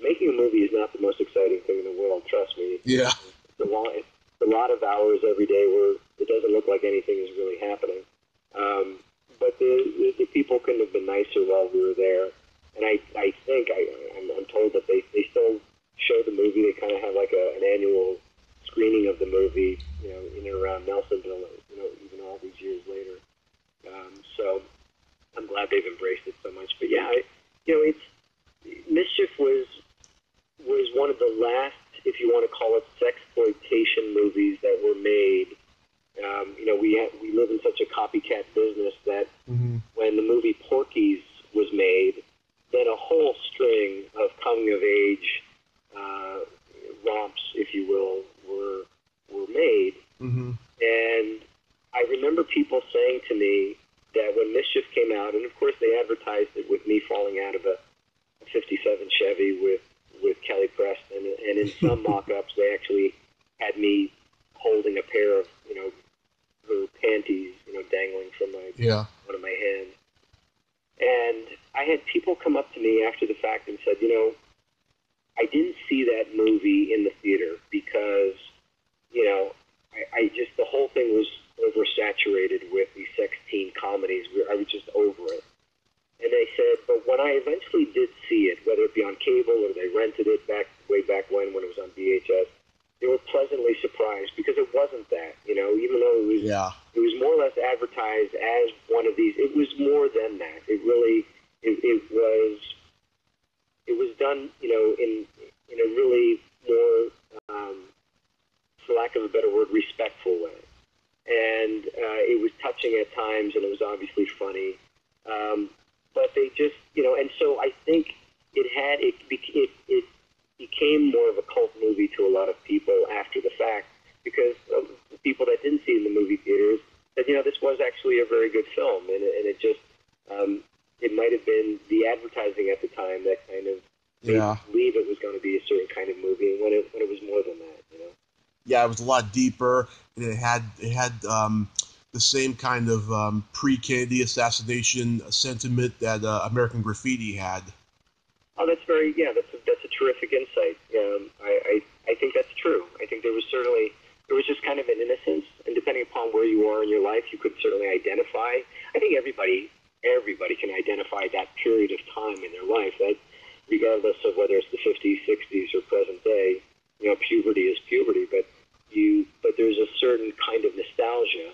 making a movie is not the most exciting thing in the world. Trust me. Yeah. It's a lot, it's a lot of hours every day where it doesn't look like anything is really happening. Um, but the, the the people couldn't have been nicer while we were there, and I I think I I'm, I'm told that they they still show the movie. They kind of have like a, an annual screening of the movie, you know, in and around Nelsonville, you know, even all these years later. Um, so I'm glad they've embraced it so much. But yeah, I, you know, it's Mischief was was one of the last, if you want to call it, sexploitation movies that were made. Um, you know, we ha- we live in such a copycat business that Mm-hmm. when the movie Porky's was made, then a whole string of coming of age uh, romps, if you will, were were made. Mm-hmm. And I remember people saying to me that when Mischief came out, and of course they advertised it with me falling out of a, a 57 Chevy with, with Kelly Preston, and in some mock-ups they actually had me holding a pair of, you know, her panties, you know, dangling from my Yeah. one of my hands. And I had people come up to me after the fact and said, you know, I didn't see that movie in the theater because, you know, I, I just, the whole thing was oversaturated with these sex teen comedies. I was just over it. And they said, but when I eventually did see it, whether it be on cable or they rented it back way back when, when it was on VHS, they were pleasantly surprised because it wasn't that. You know, even though it was Yeah. it was more or less advertised as one of these. It was more than that. It really, it, it was, it was done, you know, in in a really more, um, for lack of a better word, respectful way and uh, it was touching at times, and it was obviously funny. Um, but they just, you know, and so I think it had it, it it became more of a cult movie to a lot of people after the fact because of people that didn't see it in the movie theaters that you know this was actually a very good film, and it, and it just um, it might have been the advertising at the time that kind of yeah. believe it was going to be a certain kind of movie when it when it was more than that, you know. Yeah, it was a lot deeper, and it had it had um, the same kind of um, pre-Kennedy assassination sentiment that uh, American Graffiti had. Oh, that's very yeah. That's a, that's a terrific insight. Um, I, I I think that's true. I think there was certainly there was just kind of an innocence, and depending upon where you are in your life, you could certainly identify. I think everybody everybody can identify that period of time in their life. That regardless of whether it's the 50s, 60s, or present day, you know, puberty is puberty. But you but there's a certain kind of nostalgia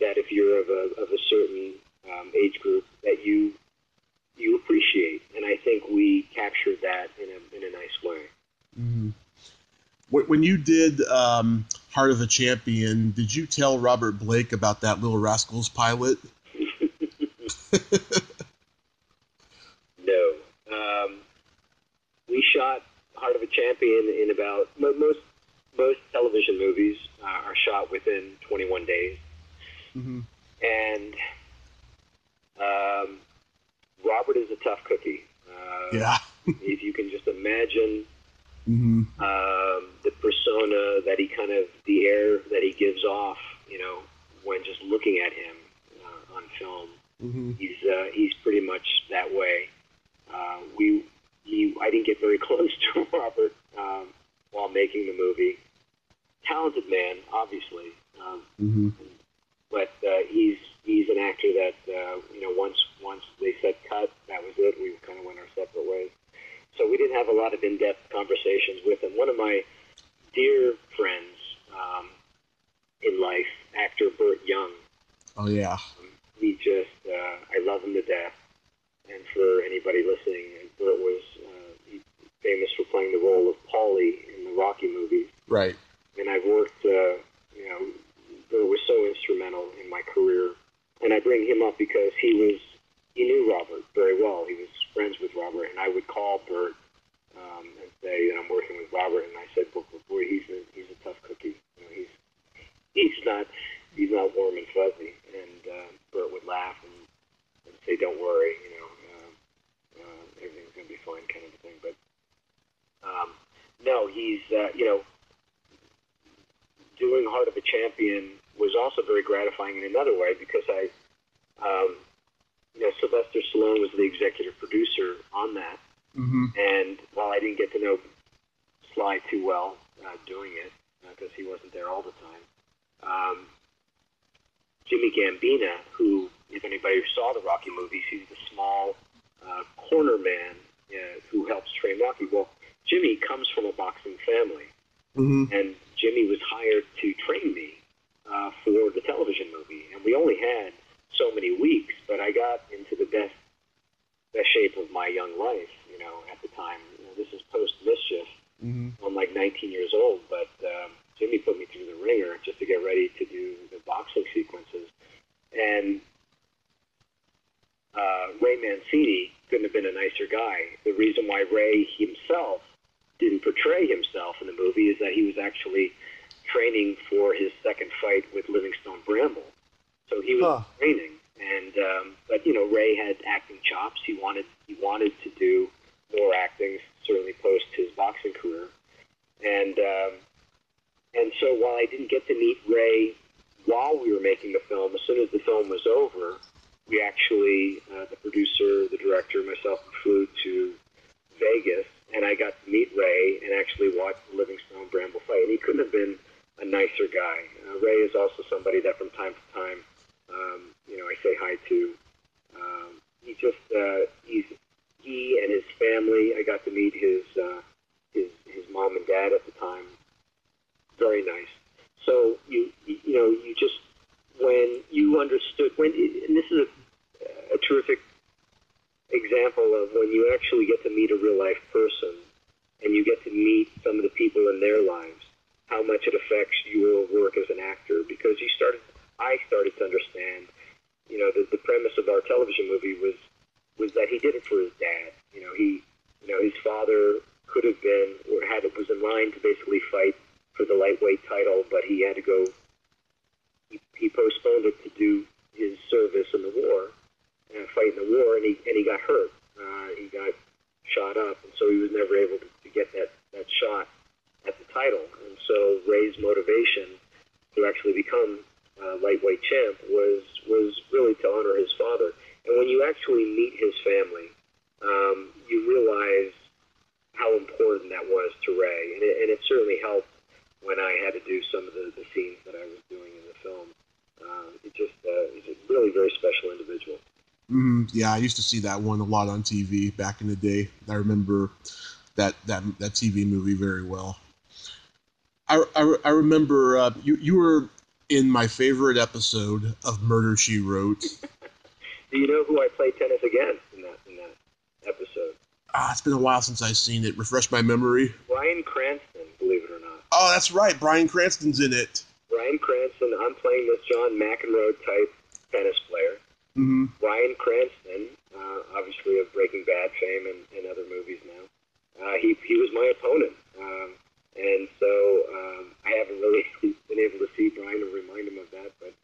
that if you're of a of a certain um, age group that you you appreciate, and I think we captured that in a in a nice way. Mm-hmm. When you did um, Heart of a Champion, did you tell Robert Blake about that Little Rascals pilot? no. Um, we shot Heart of a Champion in about most most television movies uh, are shot within 21 days, mm-hmm. and um, Robert is a tough cookie. Uh, yeah. if you can just imagine mm-hmm. um, the persona that he kind of, the air that he gives off, you know, when just looking at him uh, on film, mm-hmm. he's uh, he's pretty much that way. Uh, we, he, I didn't get very close to Robert um, while making the movie. Talented man, obviously, um, mm-hmm. but uh, he's he's an actor that uh, you know once once they said cut, that was it. We kind of went our separate ways. So we didn't have a lot of in-depth conversations with him. One of my dear friends um, in life, actor Burt Young. Oh yeah. Um, he just uh, I love him to death. And for anybody listening, Burt was uh, famous for playing the role of Paulie in the Rocky movies. Right. And I've worked, uh, you know, Burt was so instrumental in my career. And I bring him up because he was, he knew Robert very well. He was friends with Robert, and I would call Burt um, and say that I'm working with Robert, and I said, boy, boy he's a, he's a tough cookie. You know, he's he's not he's not warm and fuzzy. And uh, Burt would laugh and, and say, "Don't worry, you know, uh, uh, everything's going to be fine," kind of a thing. But um, no, he's uh, you know doing Heart of a Champion was also very gratifying in another way because I, um, you know, Sylvester Stallone was the executive producer on that, mm-hmm. and while I didn't get to know Sly too well uh, doing it because uh, he wasn't there all the time, um, Jimmy Gambina, who, if anybody saw the Rocky movies, he's the small uh, corner man uh, who helps train Rocky. Well, Jimmy comes from a boxing family, mm-hmm. and Jimmy was hired to train me uh, for the television movie, and we only had so many weeks. But I got into the best best shape of my young life, you know, at the time. You know, this is post mischief. Mm-hmm. I'm like 19 years old, but um, Jimmy put me through the ringer just to get ready to do the boxing sequences. And uh, Ray Mancini couldn't have been a nicer guy. The reason why Ray himself didn't portray himself in the movie is that he was actually training for his second fight with Livingstone Bramble. So he was Huh. training, and um, but you know Ray had acting chops. He wanted he wanted to do more acting, certainly post his boxing career, and um, and so while I didn't get to meet Ray while we were making the film, as soon as the film was over, we actually uh, the producer, the director, myself, flew to Vegas, and I got to meet Ray and actually watch the Livingstone Bramble fight. And he couldn't have been a nicer guy. Uh, Ray is also somebody that from time to time, um, you know, I say hi to. Um, he just uh, he's he and his family. I got to meet his uh, his his mom and dad at the time. Very nice. So you you know you just when you understood when and this is a, a terrific example of when you actually get to meet a real life person and you get to meet some of the people in their lives, how much it affects your work as an actor because you started I started to understand, you know, the, the premise of our television movie was was that he did it for his dad. You know, he you know, his father could have been or had it was in line to basically fight for the lightweight title, but he had to go he, he postponed it to do his service in the war, uh, fight in the war, and he and he got hurt. Uh, he got shot up, and so he was never able to, to get that that shot at the title. And so Ray's motivation to actually become uh, lightweight champ was was really to honor his father. And when you actually meet his family, um, you realize how important that was to Ray, and it, and it certainly helped when I had to do some of the, the scenes that I was doing in the film. Uh, it just uh, is a really very special individual. Mm, yeah, I used to see that one a lot on TV back in the day. I remember that that that TV movie very well. I, I, I remember uh, you you were in my favorite episode of Murder She Wrote. Do you know who I played tennis against in that in that episode? Ah, it's been a while since I've seen it. Refresh my memory. Bryan Cranston, believe it or not. Oh, that's right. Bryan Cranston's in it. Bryan Cranston. I'm playing this John McEnroe type tennis player. Mm-hmm. Bryan Cranston, uh, obviously of Breaking Bad fame and, and other movies now. Uh, he he was my opponent, um, and so um, I haven't really been able to see Bryan and remind him of that. But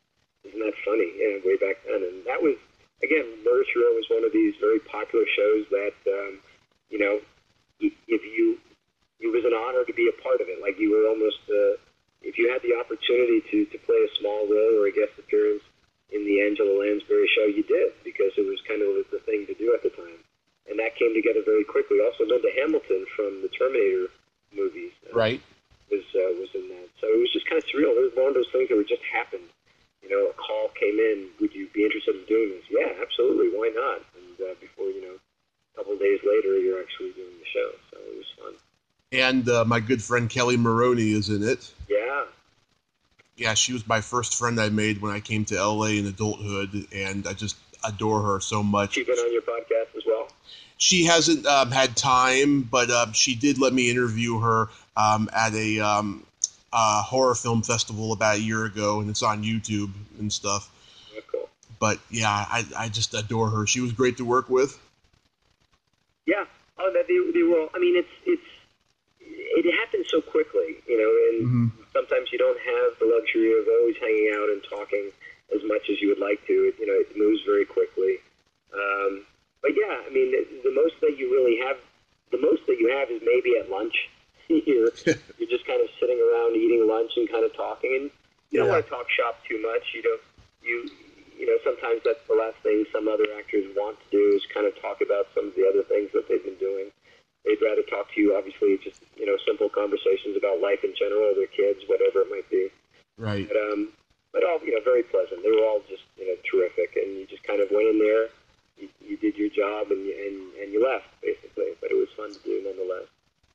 isn't that funny? Yeah, way back then, and that was again, Murder She was one of these very popular shows that um, you know, if you it was an honor to be a part of it. Like you were almost uh, if you had the opportunity to to play a small role or a guest appearance in the Angela Lansbury show, you did because it was kind of the thing to do at the time and that came together very quickly. Also, Linda Hamilton from the Terminator movies, uh, Right. was uh, was in that. So it was just kind of surreal. It was one of those things that would just happened. You know, a call came in. Would you be interested in doing this? Yeah, absolutely. Why not? And uh, before you know, a couple of days later, you're actually doing the show. So it was fun. And uh, my good friend Kelli Maroney is in it. Yeah. Yeah, she was my first friend I made when I came to LA in adulthood, and I just adore her so much. She's been on your podcast as well. She hasn't um, had time, but um, she did let me interview her um, at a um, uh, horror film festival about a year ago, and it's on YouTube and stuff. Oh, cool. But yeah, I, I just adore her. She was great to work with. Yeah. Oh, that they, they were. all- I mean, it's it's it happens so quickly, you know, and Mhm. sometimes you don't have the luxury of always hanging out and talking as much as you would like to. It, you know, it moves very quickly. Um, but yeah, I mean, the, the most that you really have, the most that you have is maybe at lunch. you're you're just kind of sitting around eating lunch and kind of talking, and you don't Yeah. want to talk shop too much. You don't you you know sometimes that's the last thing some other actors want to do is kind of talk about some of the other things that they've been doing. They'd rather talk to you, obviously, just you know, simple conversations about life in general, their kids, whatever it might be. Right. But um, but all you know, very pleasant. They were all just you know terrific, and you just kind of went in there, you, you did your job, and you- and and you left basically. But it was fun to do nonetheless.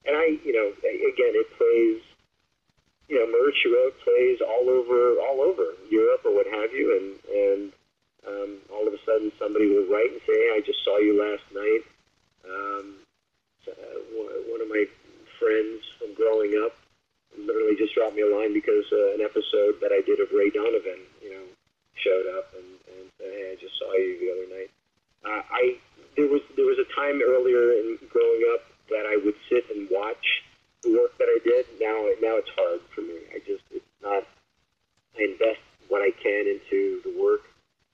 And I, you know, a- again, it plays, you know, Murder She Wrote plays all over all over Europe or what have you, and and um, all of a sudden somebody will write and say, hey, I just saw you last night. Um, uh, one one of my friends from growing up literally just dropped me a line because uh, an episode that I did of Ray Donovan, you know, showed up and, and said, "Hey, I just saw you the other night." Uh, I there was there was a time earlier in growing up that I would sit and watch the work that I did. Now now it's hard for me. I just it's not. I invest what I can into the work,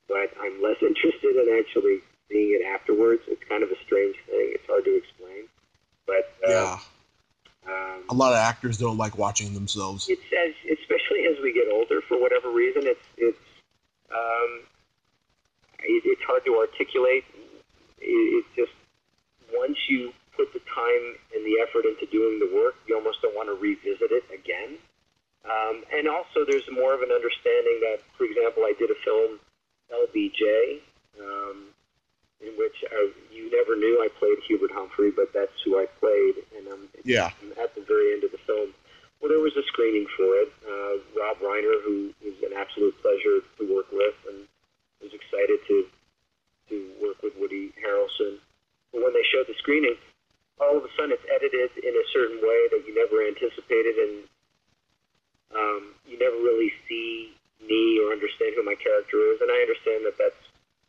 but I'm less interested in actually seeing it afterwards. It's kind of a strange thing. It's hard to explain, but uh, Yeah. um, Actors don't like watching themselves as especially as we get older for whatever reason it's it's um, it, it's hard to articulate it, it's just once you put the time and the effort into doing the work you almost don't want to revisit it again um, and also there's more of an understanding that for example I did a film LBJ um, in which I, you never knew I played Hubert Humphrey but that's who I played and um, Yeah. at the very end of the film. Well, there was a screening for it. Uh, Rob Reiner, who was an absolute pleasure to work with, and was excited to to work with Woody Harrelson. But when they showed the screening, all of a sudden it's edited in a certain way that you never anticipated, and um, you never really see me or understand who my character is. And I understand that that's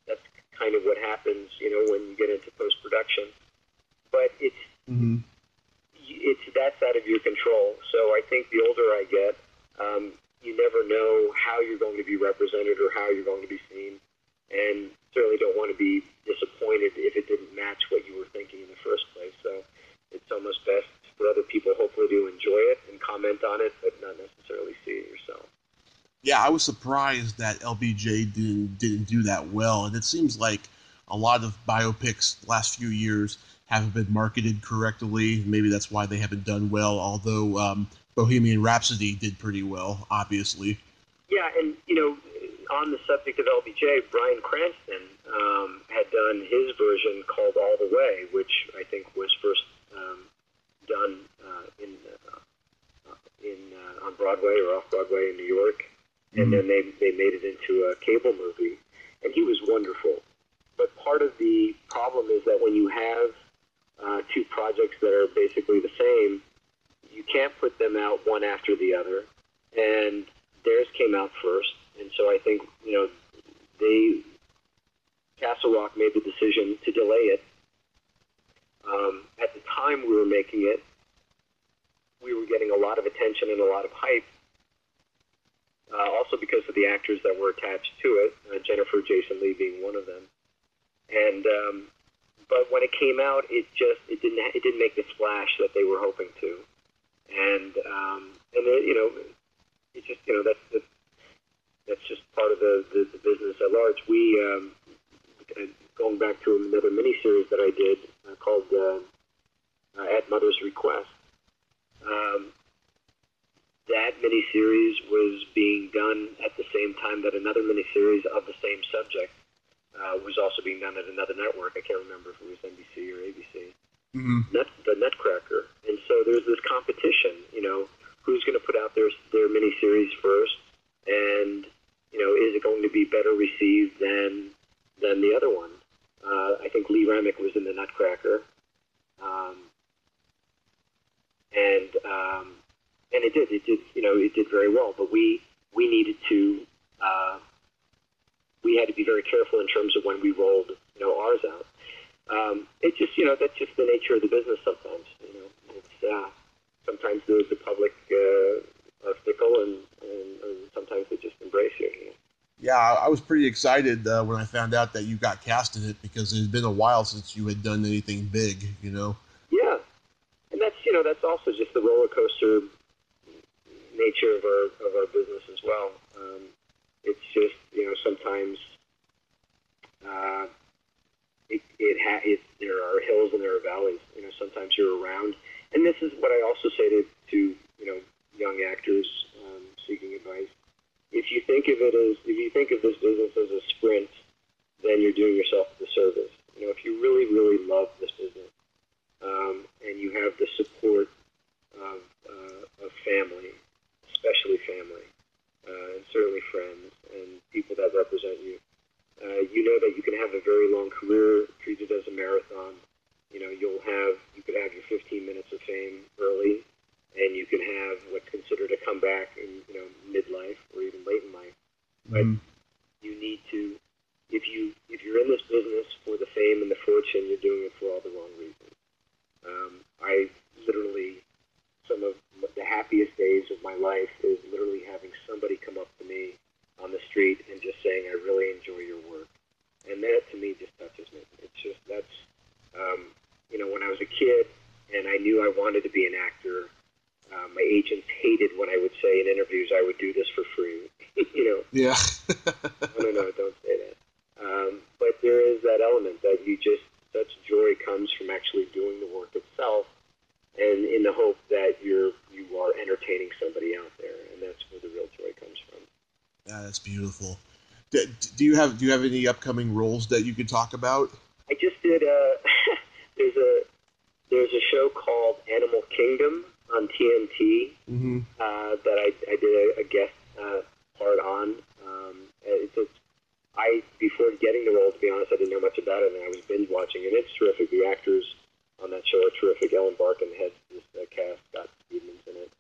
that's kind of what happens, you know, when you get into post production. But it's hmm it's that's out of your control. So I think the older I get, um, you never know how you're going to be represented or how you're going to be seen. and certainly don't want to be disappointed if it didn't match what you were thinking in the first place. So it's almost best for other people, hopefully, to enjoy it and comment on it, but not necessarily see it yourself. Yeah, I was surprised that LBJ didn't didn't do that well, and it seems like a lot of biopics last few years haven't been marketed correctly. Maybe that's why they haven't done well. Although um, Bohemian Rhapsody did pretty well, obviously. Yeah, and you know, on the subject of LBJ, Bryan Cranston um, had done his version called All the Way, which I think was first um, done uh, in uh, in uh, on Broadway or off Broadway in New York, and then they they made it into a cable movie, and he was wonderful. But part of the problem is that when you have uh, two projects that are basically the same, you can't put them out one after the other, and theirs came out first, and so I think you know they Castle Rock made the decision to delay it. Um, at the time we were making it, we were getting a lot of attention and a lot of hype. Uh, also because of the actors that were attached to it, uh, Jennifer Jason Lee being one of them. And um, but when it came out, it just it didn't it didn't make the splash that they were hoping to. And um, and it, you know, it just you know that's that's, that's just part of the, the, the business at large. We um, going back to another miniseries that I did uh, called uh, uh, At Mother's Request. Um, that miniseries was being done at the same time that another miniseries of the same subject uh, was also being done at another network. I can't remember if it was NBC or ABC. Mm-hmm. Nut, the Nutcracker. And so there's this competition. You know, who's going to put out their their miniseries first, and you know, is it going to be better received than than the other one? Uh, I think Lee Remick was in the Nutcracker, um, and um, and it did. It did. You know, it did very well. But we we needed to. Uh, we had to be very careful in terms of when we rolled, you know, ours out. Um, it just, you know, that's just the nature of the business. Sometimes, you know, it's uh, sometimes the, the public uh, are fickle, and, and, and sometimes they just embrace you. you know? Yeah, I was pretty excited uh, when I found out that you got cast in it because it had been a while since you had done anything big, you know. Yeah, and that's you know that's also just the roller coaster nature of our of our business as well. Um, it's just you know sometimes uh, it it, ha- it there are hills and there are valleys. You know sometimes you're around, and this is what I also say to to you know young actors um, seeking advice. If you think of it as if you think of this business as a sprint, then you're doing yourself a disservice. You know if you really really love this business um, and you have the support of, uh, of family, especially family, uh, and certainly friends and people that represent you. Uh, you know that you can have a very long career treated as a marathon. You know, you'll have you could have your 15 minutes of fame early, and you can have what's considered a comeback in you know midlife or even late in life. But Mhm. you need to, if you if you're in this business for the fame and the fortune, you're doing it for all the wrong reasons. Um, I literally some of the happiest days of my life is literally having somebody come up to me on the street and just saying, "I really enjoy your work," and that to me just touches me. It's just that's um, you know when I was a kid and I knew I wanted to be an actor. Uh, my agents hated when I would say in interviews I would do this for free. you know, Yeah. no, no, no, don't say that. Um, but there is that element that you just such joy comes from actually doing the work itself, and in the hope that you're you are entertaining somebody out there, and that's where the real joy comes from. yeah, that's beautiful. Do, do you have do you have any upcoming roles that you could talk about? I just did a there's a there's a show called Animal Kingdom on TNT Mm-hmm. uh, that I, I did a, a guest uh, part on. Um, it's, it's I before getting the role, to be honest, I didn't know much about it, and I was binge watching, and it's terrific. The actors on that show are terrific. Ellen Barkin heads this uh, cast. Scott Speedman's in it.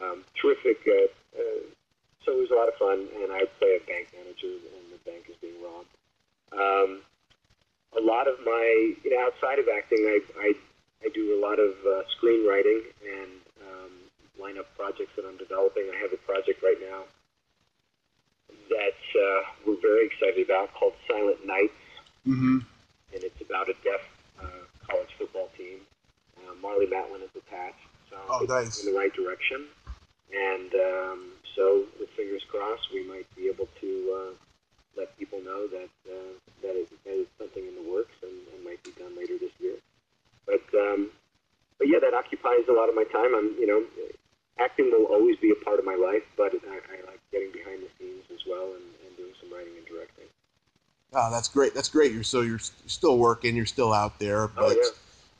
Um, terrific. Uh, uh, so it was a lot of fun, and I play a bank manager, and the bank is being robbed. Um, a lot of my, you know, outside of acting, I, I, I do a lot of uh, screenwriting and um, line up projects that I'm developing. I have a project right now that uh, we're very excited about called Silent Night, Mm-hmm. and it's about a deaf college football team. Uh, Marlee Matlin is attached, so Oh, it's nice. in the right direction. And um, so, with fingers crossed, we might be able to uh, let people know that uh, that, is something in the works and, and might be done later this year. But um, but yeah, that occupies a lot of my time. I'm you know, acting will always be a part of my life, but I, I like getting behind the scenes as well and, and doing some writing and directing. Oh, that's great. That's great. You're so you're still working. You're still out there, Oh but yeah.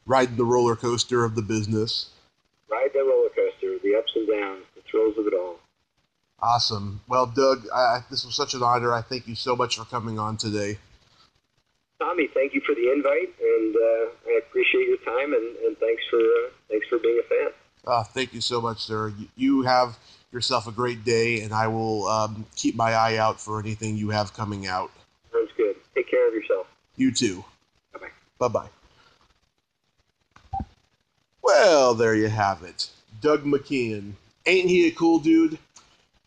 riding the roller coaster of the business. Ride the roller coaster, the ups and downs, the thrills of it all. Awesome. Well, Doug, I, this was such an honor. I thank you so much for coming on today. Tommy, thank you for the invite, and uh, I appreciate your time, and, and thanks for uh, thanks for being a fan. Uh, thank you so much, sir. You, you have yourself a great day, and I will um, keep my eye out for anything you have coming out. Sounds good. Take care of yourself. You too. Bye bye. Bye bye. Well, there you have it. Doug McKeon. Ain't he a cool dude?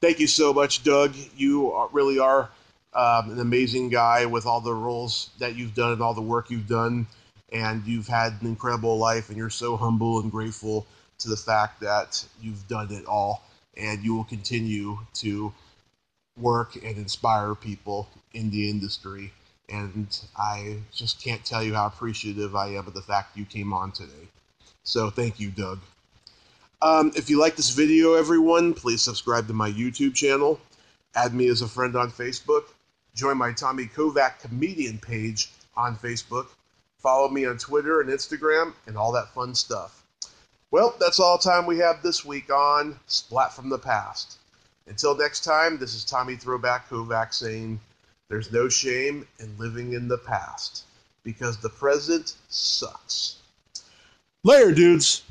Thank you so much, Doug. You are, really are um, an amazing guy with all the roles that you've done and all the work you've done. And you've had an incredible life, and you're so humble and grateful to the fact that you've done it all. And you will continue to work and inspire people in the industry. And I just can't tell you how appreciative I am of the fact you came on today. So thank you, Doug. Um, if you like this video, everyone, please subscribe to my YouTube channel, add me as a friend on Facebook, join my Tommy Kovac comedian page on Facebook, follow me on Twitter and Instagram, and all that fun stuff. Well, that's all time we have this week on Splat from the Past. Until next time, this is Tommy Throwback Kovac saying, There's no shame in living in the past because the present sucks. Later, dudes.